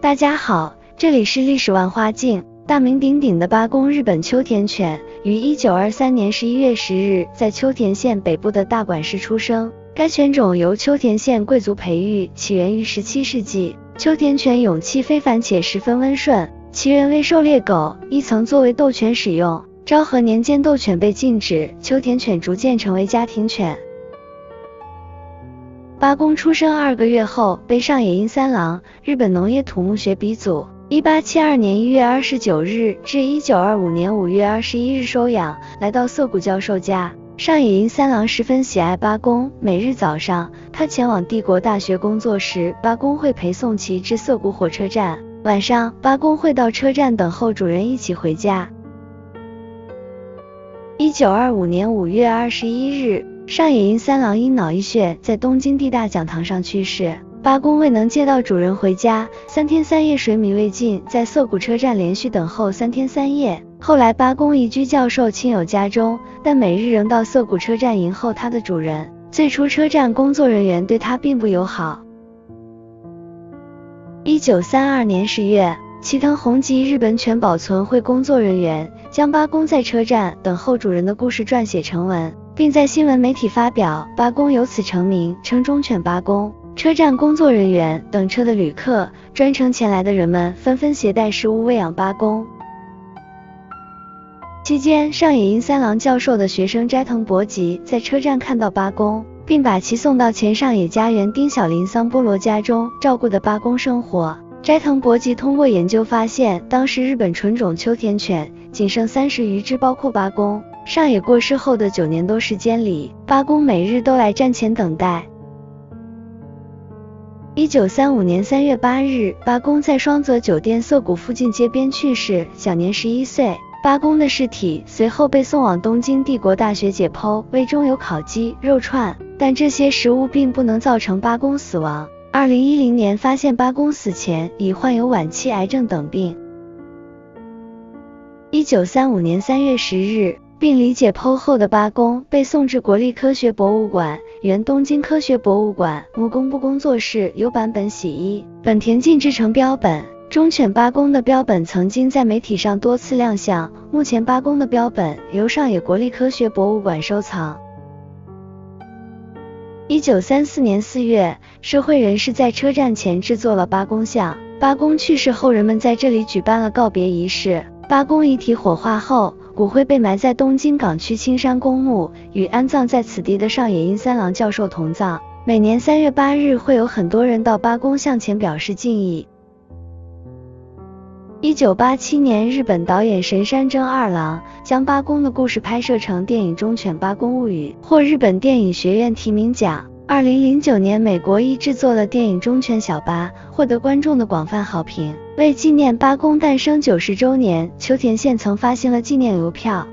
大家好，这里是历史万花镜。大名鼎鼎的八公日本秋田犬，于一九二三年十一月十日在秋田县北部的大馆市出生。该犬种由秋田县贵族培育，起源于十七世纪。秋田犬勇气非凡且十分温顺，其人为狩猎狗，亦曾作为斗犬使用。昭和年间斗犬被禁止，秋田犬逐渐成为家庭犬。八公出生二个月后被上野英三郎，日本农业土木学鼻祖，一八七二年一月二十九日至一九二五年五月二十一日收养，来到涩谷教授家。上野英三郎十分喜爱八公，每日早上他前往帝国大学工作时，八公会陪送其至涩谷火车站；晚上，八公会到车站等候主人一起回家。一九二五年五月二十一日。上野英三郎因脑溢血在东京地大讲堂上去世，八公未能接到主人回家，三天三夜水米未进，在涩谷车站连续等候三天三夜。后来八公移居教授亲友家中，但每日仍到涩谷车站迎候他的主人。最初车站工作人员对他并不友好。一九三二年十月，齐藤弘吉日本犬保存会工作人员将八公在车站等候主人的故事撰写成文。并在新闻媒体发表，八公由此成名，称忠犬八公。车站工作人员、等车的旅客、专程前来的人们纷纷携带食物喂养八公。期间，上野英三郎教授的学生斋藤博吉在车站看到八公，并把其送到前上野家园丁小林桑波罗家中照顾的八公生活。斋藤博吉通过研究发现，当时日本纯种秋田犬仅剩三十余只，包括八公。上野过世后的九年多时间里，八公每日都来站前等待。一九三五年三月八日，八公在双泽酒店涩谷附近街边去世，享年十一岁。八公的尸体随后被送往东京帝国大学解剖，胃中有烤鸡、肉串，但这些食物并不能造成八公死亡。二零一零年发现八公死前已患有晚期癌症等病。一九三五年三月十日。病理解剖后的八公被送至国立科学博物馆（原东京科学博物馆）木工部工作室有版本洗衣，本田径制成标本。忠犬八公的标本曾经在媒体上多次亮相，目前八公的标本由上野国立科学博物馆收藏。一九三四年四月，社会人士在车站前制作了八公像。八公去世后，人们在这里举办了告别仪式。八公遗体火化后。骨灰被埋在东京港区青山公墓，与安葬在此地的上野英三郎教授同葬。每年三月八日，会有很多人到八公像前表示敬意。一九八七年，日本导演神山正二郎将八公的故事拍摄成电影《忠犬八公物语》，获日本电影学院提名奖。二零零九年，美国亦制作了电影《忠犬小八》，获得观众的广泛好评。为纪念八公诞生九十周年，秋田县曾发行了纪念邮票。